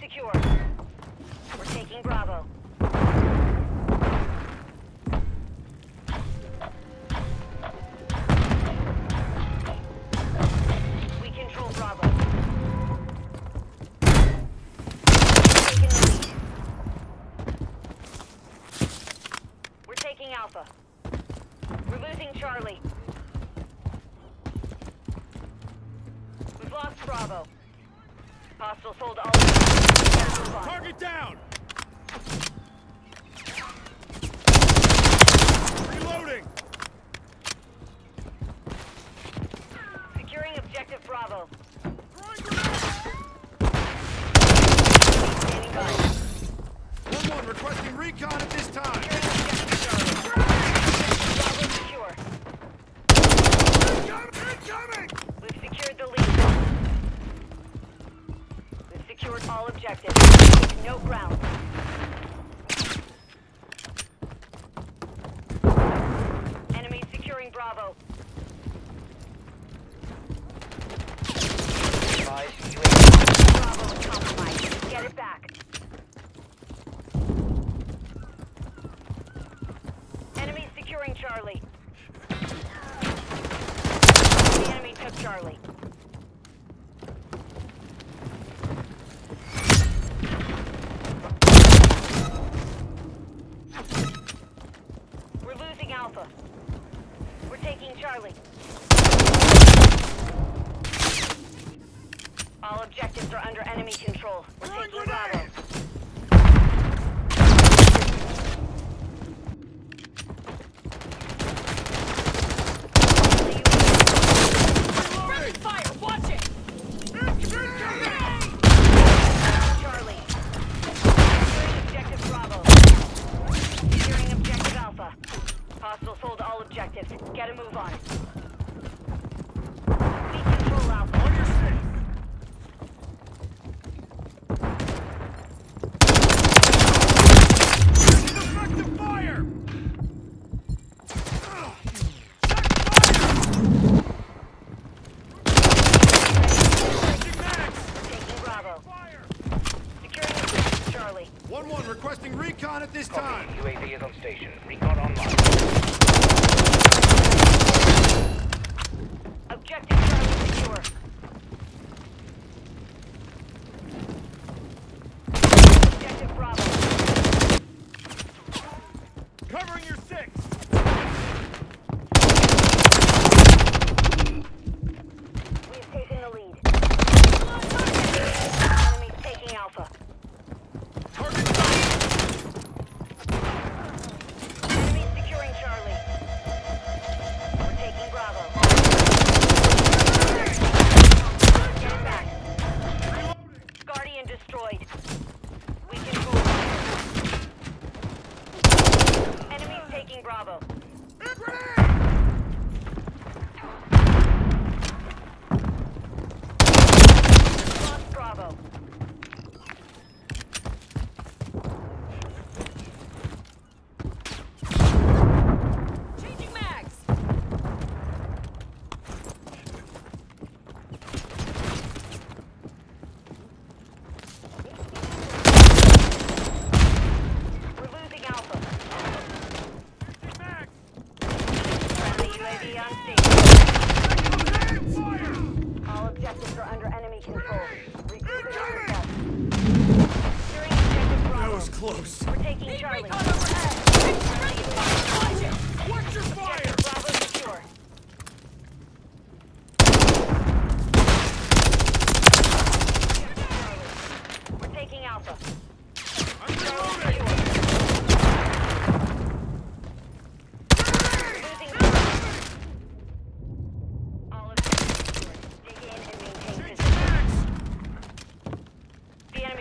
secure. We're taking Bravo. We're taking Alpha. We're losing Charlie. We've lost Bravo. Hostiles hold all. Gotta move on. Target down! Reloading! Securing objective Bravo. Throwing grenade! Standing by. 1-1 requesting recon at this time! Securing objective Charlie. Bravo secure. Incoming! Incoming! We've secured the lead. We've secured all objectives. Take no ground. Enemy securing Bravo. Bravo is compromised. Get it back. Enemy securing Charlie. The enemy took Charlie. We're losing Alpha. We're taking Charlie. All objectives are under enemy control. We're Throwing taking Bravo. grenade! Friendly! Watch it! Incoming! Charlie. Securing objective Bravo. Securing objective Alpha. Hostiles hold all objectives. Get a move on. We control Alpha. On your six! Effective fire! Ugh. Changing mags! Taking Bravo. Fire! Securing objective Charlie. 1-1 requesting recon at this time! Copy. UAV is on station. Recon online. Objective Charlie secure. Objective Bravo. Covering your six! We have taken the lead. Enemy's taking Alpha. Target down! Enemy securing Charlie. We're taking Bravo. Get back. Guardian destroyed. We control. Enemies taking Bravo. Grenade! Lost Bravo. Changing mags. We're losing Alpha. Changing mags! Friendly UAV on station. Grenade fire! All objectives are under enemy control. Regrouping and success. Securing objective Bravo. That was close. We're taking Need Charlie. recon overhead. Friendly fire. Watch it. Watch your fire! Objective Bravo secure. We're taking Alpha. I'm Charlie reloading! secure. Losing Bravo. All objectives secured. Dig in and maintain Changing position. mags! The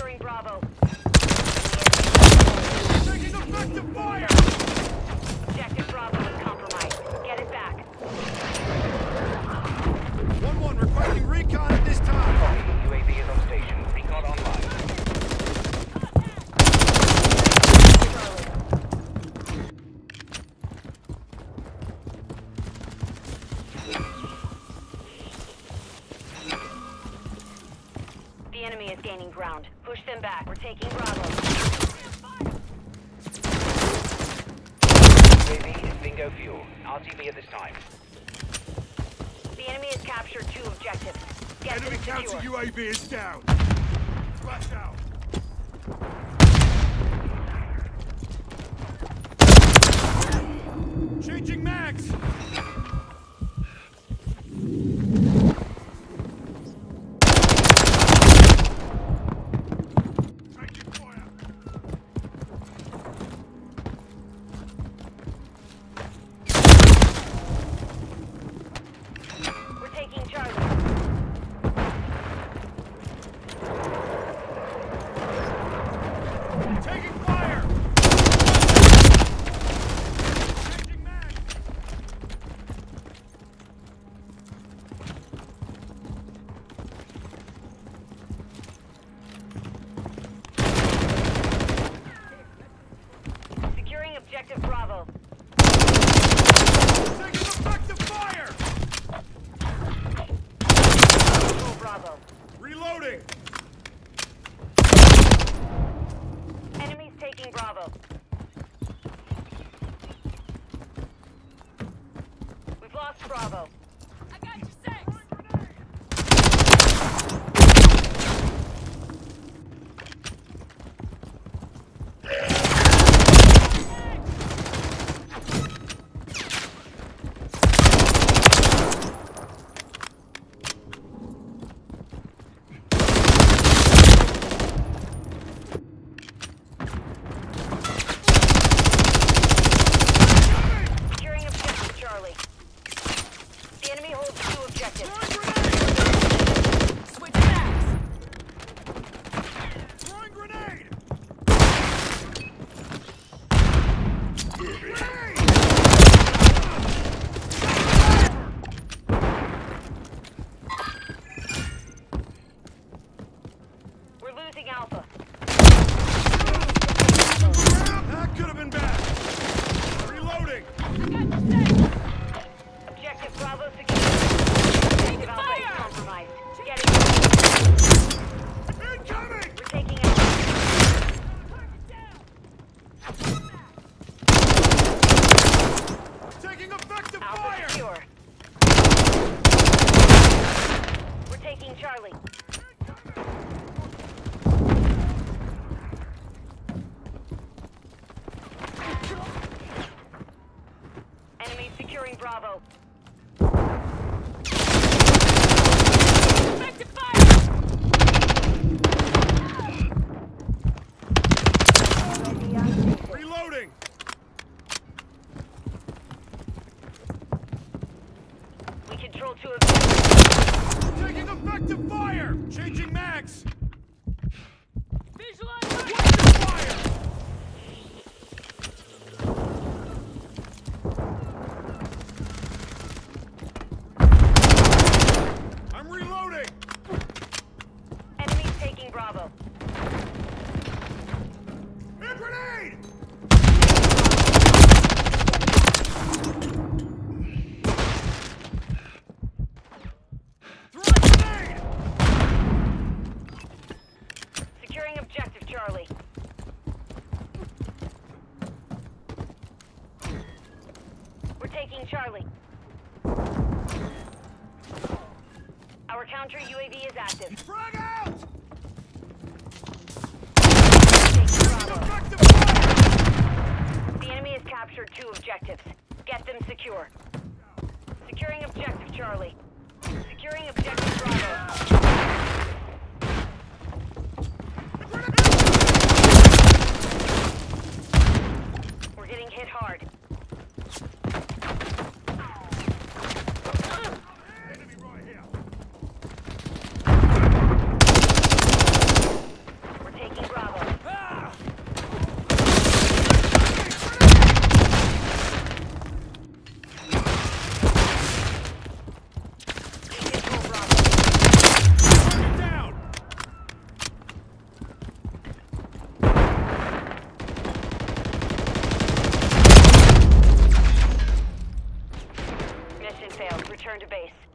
securing Bravo. Taking effective fire! Objective Bravo is compromised. Get it back. 1-1 requesting recon at this time. Copy. UAV is on station. Recon online. Charlie. The enemy is ground. Push them back. We're taking Bravo. UAV is bingo fuel. RTB at this time. The enemy has captured two objectives. Get Enemy them counter. UAV is down. Flash out. Objective Bravo. Taking effective fire! Control Bravo. Reloading! Enemies taking Bravo. We've lost Bravo. I got you six. Securing objective Charlie. The enemy holds two objectives. Switch mags. Throwing grenade! Grenade! We're losing Alpha. That could have been bad. Reloading. I got you six. Objective Bravo secured. Objective Alpha is fire! compromised. Getting. Incoming! We're taking Alpha. Taking effective Alpha fire! secure. We're taking Charlie. Enemy securing Bravo. Reloading! We control two objectives. Taking effective fire! Changing mags! Visual on target. Effective fire! I'm reloading! Enemies taking Bravo. A grenade! Throw a grenade! Securing objective Charlie. We're taking Charlie. Our counter UAV is active. Frag out! Taking Bravo. Effective fire! The enemy has captured two objectives. Get them secure. Securing objective Charlie. Securing objective Bravo. failed. Return to base.